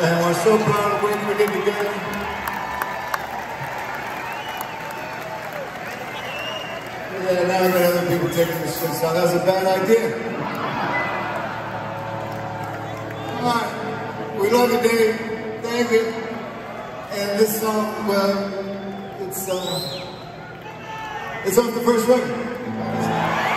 And we're so proud of what we did together. Yeah, now I got other people taking this shit So That was a bad idea. All right. We love you, Dave. Thank you. And this song, well, it's, uh, it's off the first record.